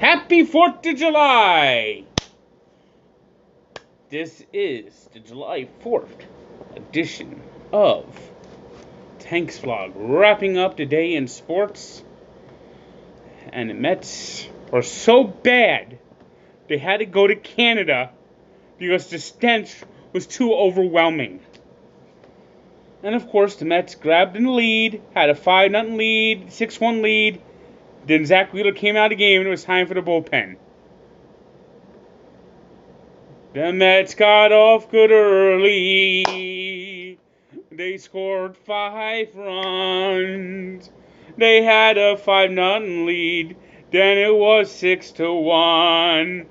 Happy 4th of July! This is the July 4th edition of Tanks Vlog, wrapping up the day in sports. And the Mets are so bad, they had to go to Canada because the stench was too overwhelming. And of course, the Mets grabbed in the lead, had a 5 0 lead, 6 1 lead. Then Zach Wheeler came out of the game and it was time for the bullpen. The Mets got off good early. They scored five runs. They had a 5 0 lead. Then it was 6 to 1.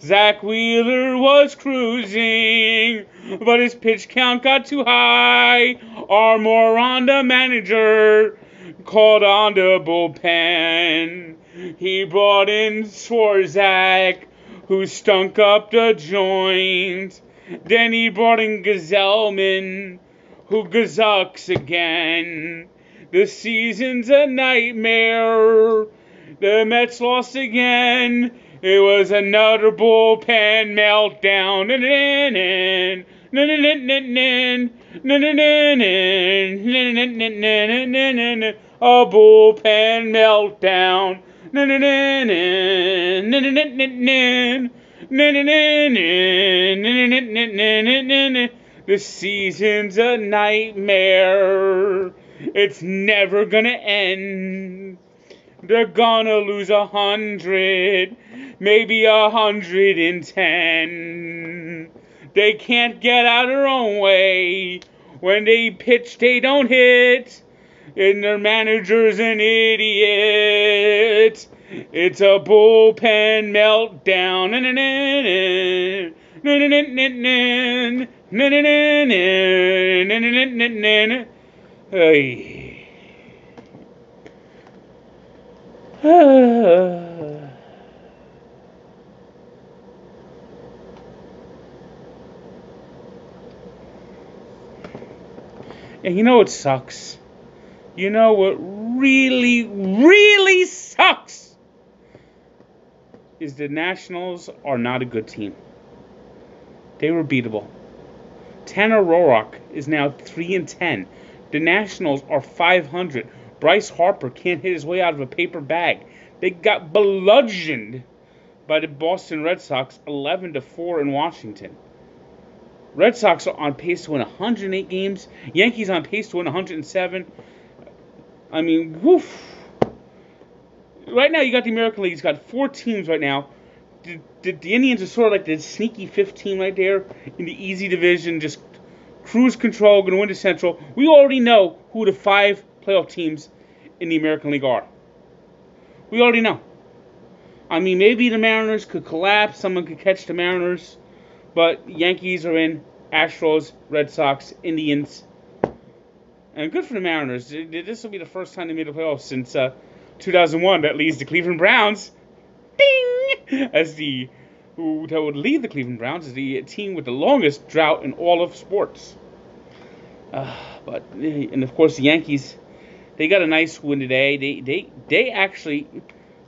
Zach Wheeler was cruising, but his pitch count got too high. Our Miranda manager called on the bullpen. He brought in Swarzak, who stunk up the joint. Then he brought in Gsellman, who gazucks again. The season's a nightmare. The Mets lost again. It was another bullpen meltdown. A bullpen meltdown. The season's a nightmare. It's never gonna end. They're gonna lose a hundred, maybe a hundred and ten. They can't get out of their own way. When they pitch, they don't hit. And their manager's an idiot. It's a bullpen meltdown. And you know what sucks? You know what really, really sucks? Is the Nationals are not a good team. They were beatable. Tanner Roark is now 3 and 10. The Nationals are 500. Bryce Harper can't hit his way out of a paper bag. They got bludgeoned by the Boston Red Sox 11 to 4 in Washington. Red Sox are on pace to win 108 games. Yankees on pace to win 107. I mean, woof. Right now, you got the American League's got four teams right now. The, the, the Indians are sort of like the sneaky fifth team right there in the easy division, just cruise control, going to win the Central. We already know who the five playoff teams in the American League are. We already know. I mean, maybe the Mariners could collapse. Someone could catch the Mariners. But Yankees are in. Astros, Red Sox, Indians. And good for the Mariners. This will be the first time they made the playoffs since uh, 2001. That leads the Cleveland Browns. Ding! As the who that would lead the Cleveland Browns is the team with the longest drought in all of sports. Uh, but and of course the Yankees they got a nice win today. They they they actually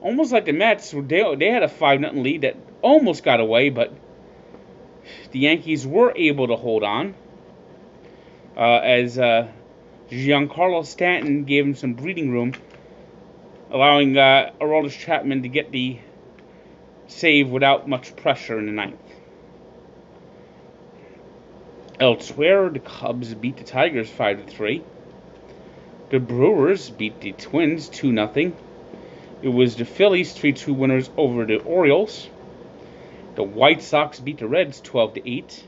almost like the Mets. They they had a five nothing lead that almost got away, but the Yankees were able to hold on. Uh, as uh, Giancarlo Stanton gave him some breathing room, allowing uh, Aroldis Chapman to get the save without much pressure in the ninth. Elsewhere, the Cubs beat the Tigers 5 3. The Brewers beat the Twins 2 0. It was the Phillies 3 2 winners over the Orioles. The White Sox beat the Reds 12 8.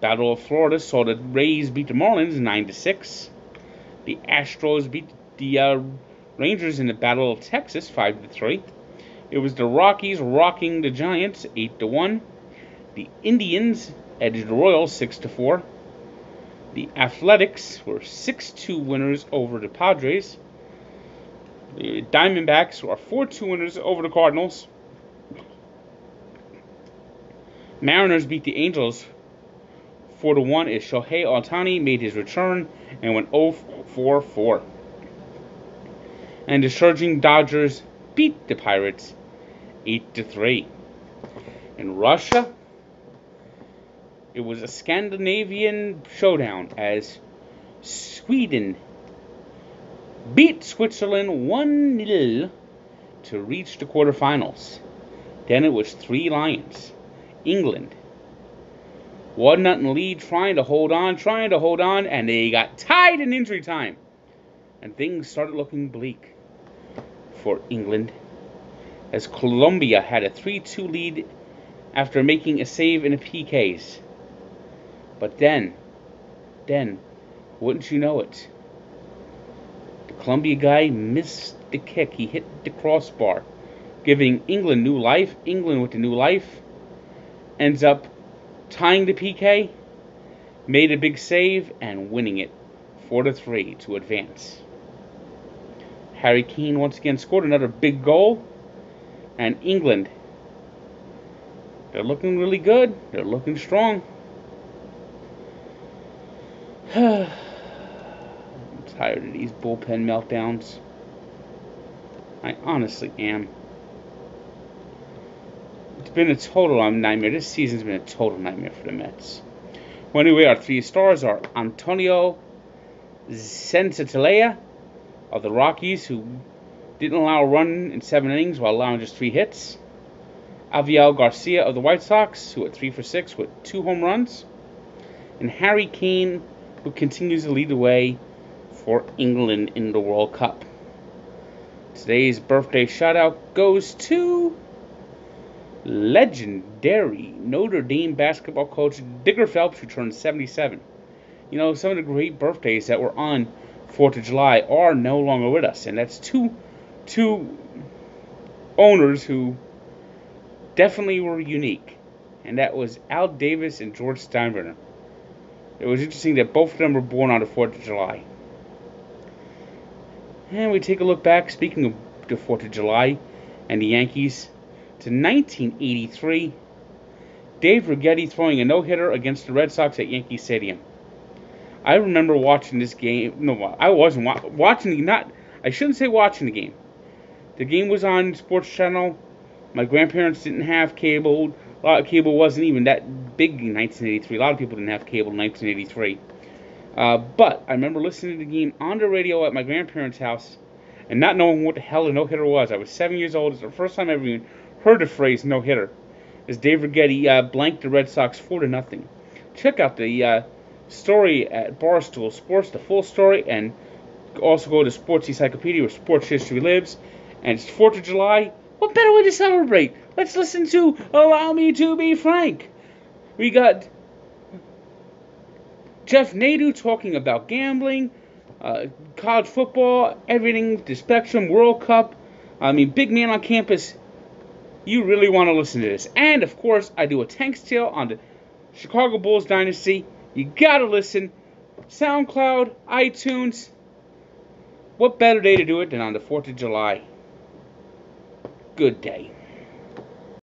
Battle of Florida saw the Rays beat the Marlins 9 6. The Astros beat the uh, Rangers in the Battle of Texas 5 to 3. It was the Rockies rocking the Giants 8 to 1. The Indians edged the Royals 6 to 4. The Athletics were 6-2 winners over the Padres. The Diamondbacks were 4-2 winners over the Cardinals. Mariners beat the Angels 4 1 as Shohei Ohtani made his return and went 0 4 4. And the surging Dodgers beat the Pirates 8 to 3. In Russia, it was a Scandinavian showdown as Sweden beat Switzerland 1 0 to reach the quarterfinals. Then it was three Lions. England. One nothing lead, trying to hold on, trying to hold on, and they got tied in injury time. And things started looking bleak for England as Colombia had a 3 2 lead after making a save in the PKs. But then, then, wouldn't you know it? The Colombia guy missed the kick. He hit the crossbar, giving England new life. England with the new life ends up tying the PK, made a big save, and winning it 4 to 3 to advance. Harry Kane once again scored another big goal, and England, they're looking really good. They're looking strong. I'm tired of these bullpen meltdowns. I honestly am. Been a total nightmare. This season's been a total nightmare for the Mets. Well, anyway, our three stars are Antonio Senzatela of the Rockies, who didn't allow a run in seven innings while allowing just three hits. Avisail Garcia of the White Sox, who at three for six with two home runs. And Harry Kane, who continues to lead the way for England in the World Cup. Today's birthday shout out goes to legendary Notre Dame basketball coach Digger Phelps, who turned 77. You know, some of the great birthdays that were on 4th of July are no longer with us, and that's two two owners who definitely were unique, and that was Al Davis and George Steinbrenner. It was interesting that both of them were born on the 4th of July. And we take a look back, speaking of the 4th of July and the Yankees, to 1983. Dave Righetti throwing a no hitter against the Red Sox at Yankee Stadium. I remember watching this game. No, I wasn't wa- watching. Not. I shouldn't say watching the game. The game was on Sports Channel. My grandparents didn't have cable. A lot of cable wasn't even that big in 1983. A lot of people didn't have cable in 1983. Uh, but I remember listening to the game on the radio at my grandparents' house and not knowing what the hell a no hitter was. I was seven years old. It's the first time I ever even heard the phrase no hitter. As Dave Righetti uh, blanked the Red Sox four to nothing. Check out the uh, story at Barstool Sports, the full story, and also go to Sports Encyclopedia where sports history lives. And it's 4th of July. What better way to celebrate? Let's listen to Allow Me to Be Frank. We got Jeff Nadu talking about gambling, uh, college football, everything, the Spectrum, World Cup. I mean, big man on campus. You really want to listen to this. And, of course, I do a Tank's Tale on the Chicago Bulls dynasty. You gotta listen. SoundCloud, iTunes. What better day to do it than on the 4th of July? Good day.